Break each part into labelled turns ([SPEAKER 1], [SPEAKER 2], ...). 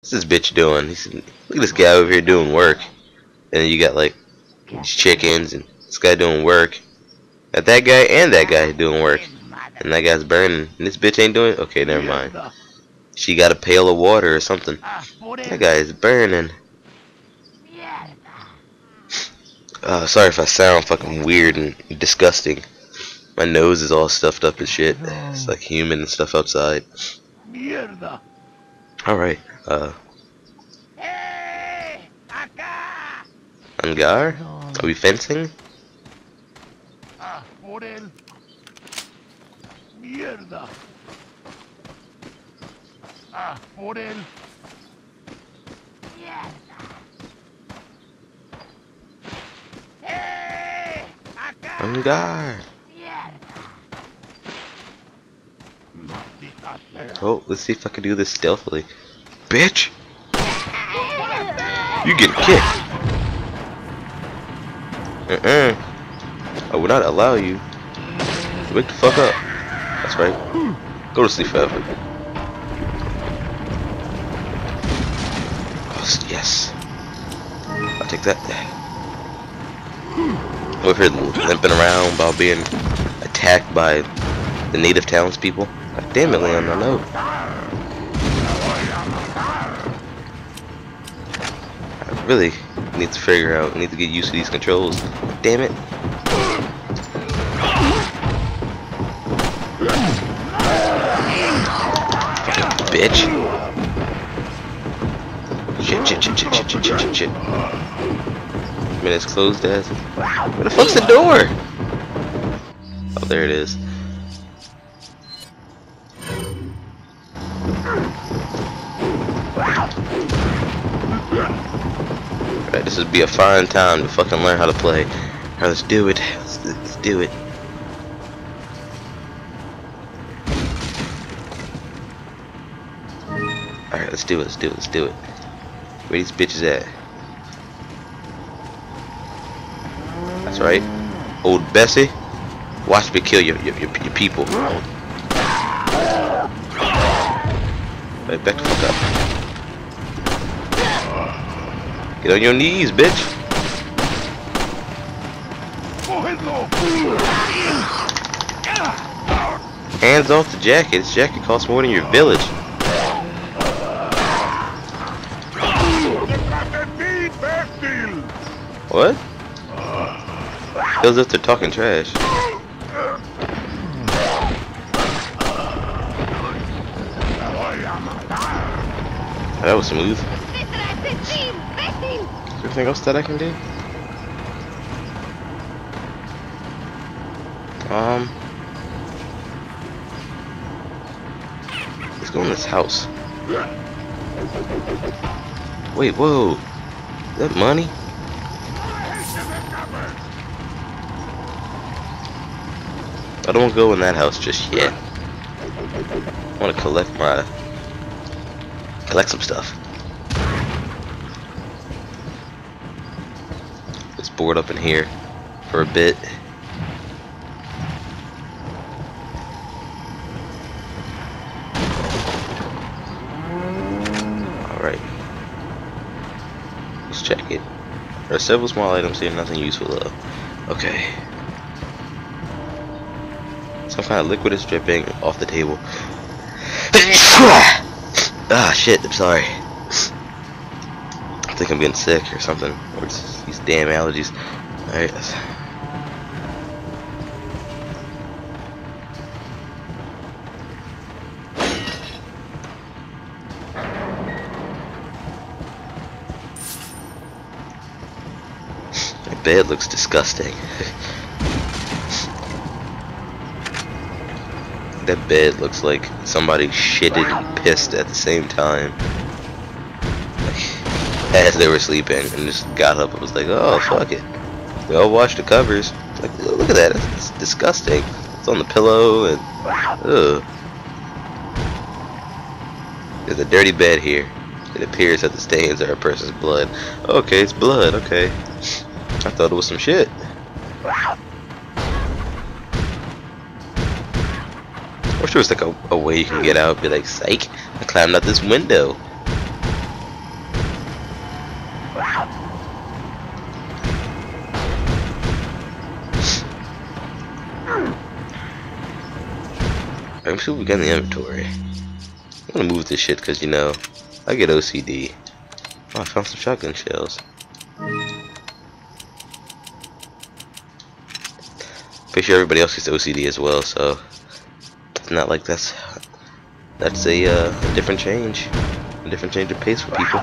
[SPEAKER 1] What's this bitch doing? He's, look at this guy over here doing work. And you got like these chickens and this guy doing work. Got that guy and that guy doing work. And that guy's burning. And this bitch ain't doing Okay, never mind. She got a pail of water or something. That guy is burning. Uh, sorry if I sound fucking weird and disgusting. My nose is all stuffed up and shit. It's like human and stuff outside. Alright, uh. Angar? Are we fencing?
[SPEAKER 2] Ah, por él. Mierda. Ah, por él. Mierda. ¡Eh! ¡Acá!
[SPEAKER 1] Angar! Oh, let's see if I can do this stealthily. Bitch! You get kicked! Uh-uh. I will not allow you wake the fuck up. That's right. Go to sleep forever. Yes. I'll take that. Over here limping around while being attacked by the native townspeople. God damn it, Leon, I know. I really need to figure out, need to get used to these controls. Damn it. Fucking bitch. Shit, shit, shit, shit, shit, shit, shit, shit, shit. I mean, it's closed as. Where the fuck's the door? Oh, there it is. Would be a fine time to fucking learn how to play. Alright, let's do it. Let's, let's do it. Alright, let's do it, let's do it, let's do it. Where these bitches at? That's right. Old Bessie. Watch me kill your, your, your, your people. Right, back the fuck up. Get on your knees, bitch. Hands off the jacket. This jacket costs more than your village. What? Feels if they're talking trash. That was smooth. Anything else that I can do? Um. Let's go in this house. Wait, whoa. Is that money? I don't want to go in that house just yet. I want to collect my collect some stuff. Board up in here for a bit. Alright. Let's check it. There are several small items here, nothing useful though. Okay. Some kind of liquid is dripping off the table. ah, shit, I'm sorry. I think I'm getting sick or something. Or damn allergies. Alright. My bed looks disgusting. that bed looks like somebody shitted and pissed at the same time. As they were sleeping and just got up and was like, oh fuck it. They all washed the covers. Like, oh, look at that, it's, it's disgusting. It's on the pillow and ugh. There's a dirty bed here. It appears that the stains are a person's blood. Okay, it's blood, okay. I thought it was some shit. I wish there was like a, a way you can get out. Be like, psych, I climbed out this window. Let me see what we got in the inventory. I'm gonna move this shit because you know I get OCD. Oh, I found some shotgun shells. Pretty sure everybody else gets OCD as well, so it's not like that's that's a, uh, a different change, a different change of pace for people.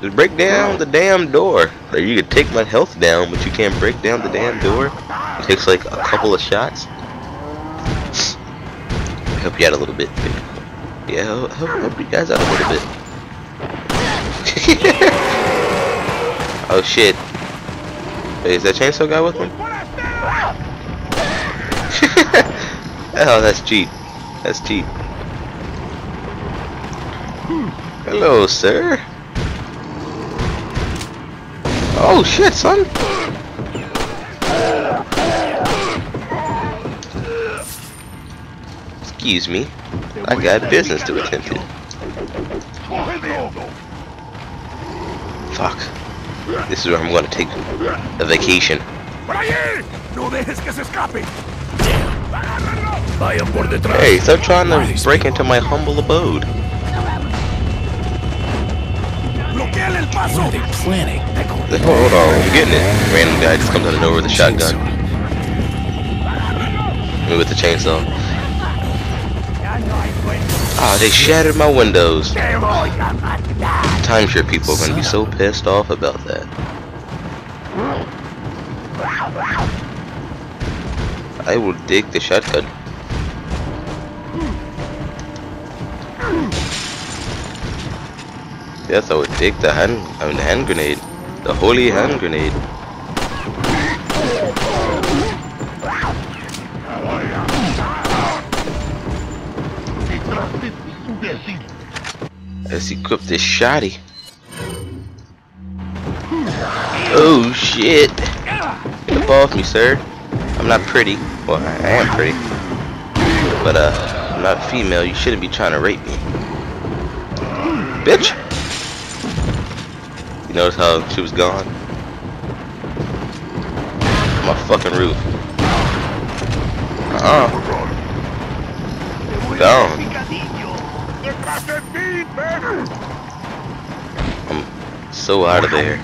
[SPEAKER 1] Just break down the damn door. Or you could take my health down, but you can't break down the damn door. It takes like a couple of shots. Help you out a little bit. Yeah, help, help, help you guys out a little bit. oh shit. Wait, is that chainsaw guy with me? oh, that's cheap. That's cheap. Hello, sir. Oh shit, son. Excuse me. I got business to attend to. Fuck. This is where I'm gonna take a vacation. Hey, stop trying to break into my humble abode.
[SPEAKER 3] What are they planning?
[SPEAKER 1] Hold, hold on, I'm getting it. Random guy just comes out of nowhere with a shotgun. Me with the chainsaw. Ah, they shattered my windows. Timeshare people are gonna be so pissed off about that. I will dig the shotgun. Yes, I would take the hand, I mean, the hand grenade, the holy hand grenade. Let's equip this shotty. Oh shit! Get up off me, sir. I'm not pretty. Well, I am pretty. But, uh, I'm not female. You shouldn't be trying to rape me. Bitch! You notice how she was gone? My fucking roof. Uh-uh. Gone.
[SPEAKER 2] ¡Detrás de ti, ven!
[SPEAKER 1] I'm so out of there.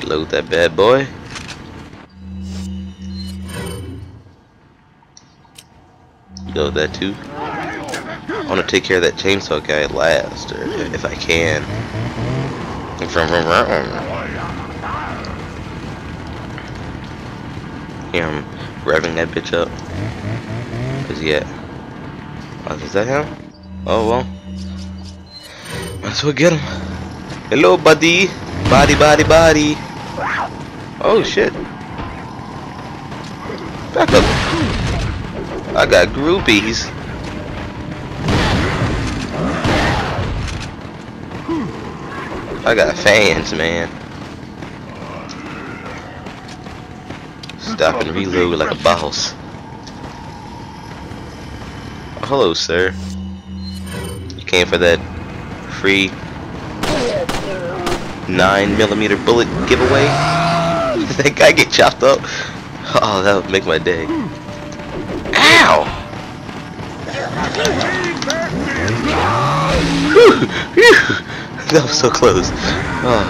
[SPEAKER 1] You load that bad boy. Load that too. I want to take care of that chainsaw guy at last, or hmm. if I can. Vroom, vroom. Here I'm revving that bitch up. He at? Oh, is that him? Oh well. Might as well get him. Hello, buddy. Body, body, body. Oh shit. Back up. I got groupies. I got fans, man. Stop and reload like a boss. Oh, hello, sir. You came for that free 9 millimeter bullet giveaway? That guy get chopped up? Oh, that would make my day. Ow! Whew, whew. That was so close. Oh.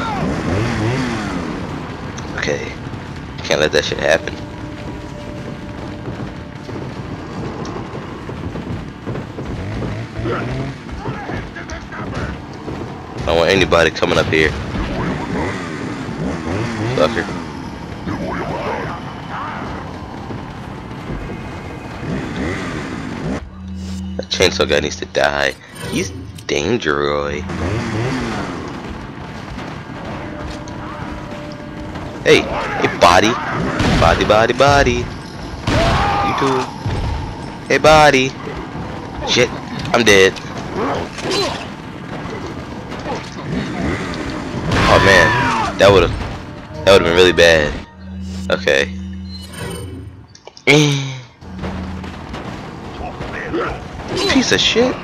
[SPEAKER 1] Okay. Can't let that shit happen. I don't want anybody coming up here. Sucker. Chainsaw guy needs to die. He's dangerous. Hey, hey body. Body, body, body. You too. Hey body. Shit, I'm dead. Oh man, that would've that would've been really bad. Okay. Piece of shit.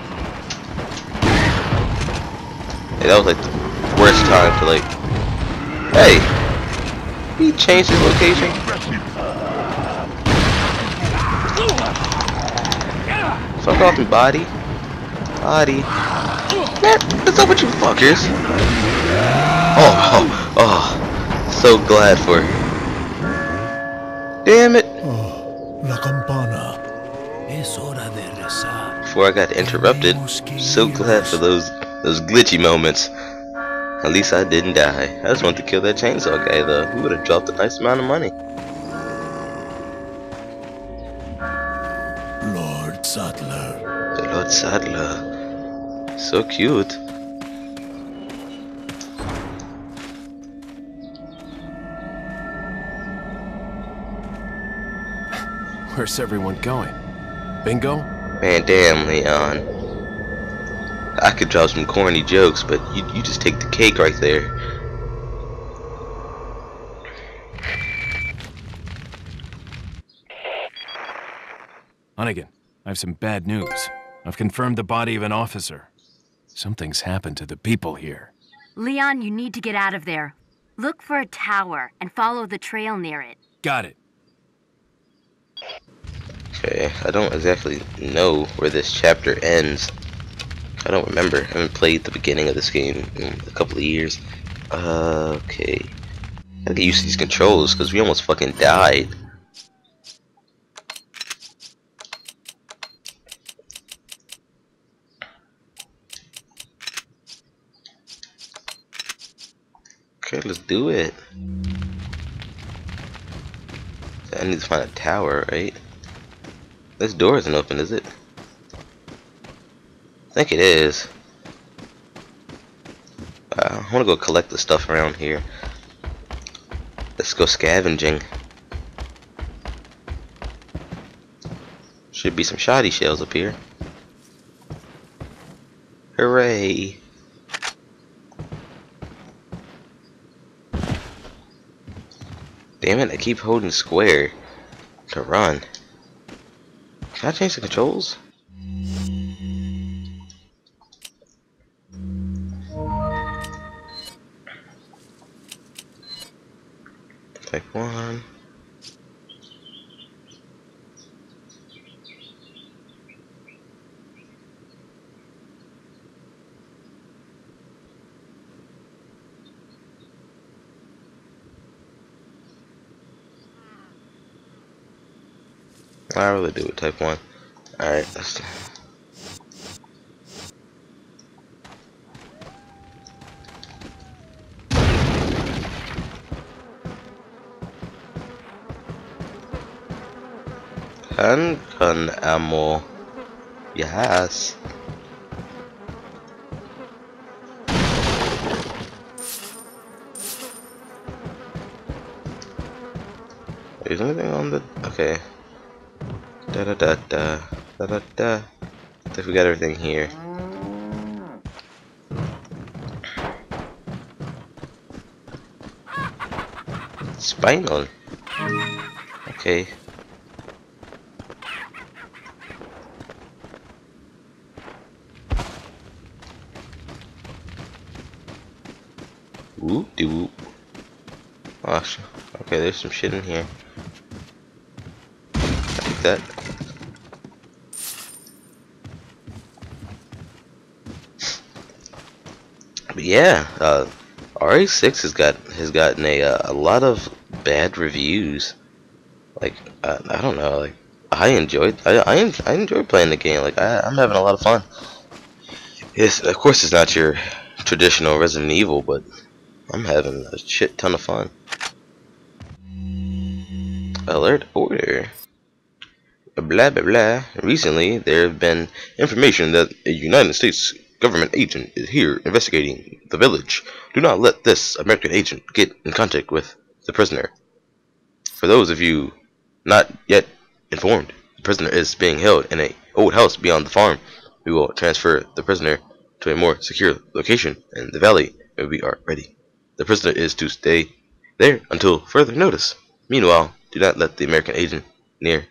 [SPEAKER 1] Hey, that was like the worst time to like Hey! He changed his location. Fuck off me, body. Body. Man, what's up with you fuckers? Oh, oh, oh. So glad for her. Damn it.
[SPEAKER 2] Oh, la campana. Es hora de rezar.
[SPEAKER 1] Before I got interrupted, so glad for those those glitchy moments. At least I didn't die. I just wanted to kill that chainsaw guy though. He would have dropped a nice amount of money.
[SPEAKER 2] Lord Saddler.
[SPEAKER 1] The Lord Saddler. So cute.
[SPEAKER 3] Where's everyone going? Bingo?
[SPEAKER 1] Man, damn, Leon. I could drop some corny jokes, but you, you just take the cake right there.
[SPEAKER 3] Hunnigan, I have some bad news. I've confirmed the body of an officer. Something's happened to the people here.
[SPEAKER 4] Leon, you need to get out of there. Look for a tower and follow the trail near it.
[SPEAKER 3] Got it.
[SPEAKER 1] Okay, I don't exactly know where this chapter ends. I don't remember. I haven't played the beginning of this game in a couple of years. Uh, okay. Gotta get used to these controls because we almost fucking died. Okay, let's do it. I need to find a tower, right? This door isn't open, is it? I think it is. Uh, I want to go collect the stuff around here. Let's go scavenging. Should be some shoddy shells up here. Hooray! Damn it, I keep holding square to run. Can I change the controls? Take one. I really do it type one. Alright, let's Handgun ammo. Yes. Is anything on the okay? Da da da da da da da. Think we got everything here. Spinel. Okay. Whoop. Oh, okay, there's some shit in here. Take that. But yeah, uh, RE6 has got has gotten a uh, a lot of bad reviews. Like uh, I don't know, like I enjoyed I I, I enjoy playing the game. Like I, I'm having a lot of fun. It's of course it's not your traditional Resident Evil, but I'm having a shit ton of fun. Alert order. Blah blah blah. Recently, there have been information that a United States government agent is here investigating the village. Do not let this American agent get in contact with the prisoner. For those of you not yet informed, the prisoner is being held in a old house beyond the farm. We will transfer the prisoner to a more secure location in the valley when we are ready. The prisoner is to stay there until further notice. Meanwhile, do not let the American agent near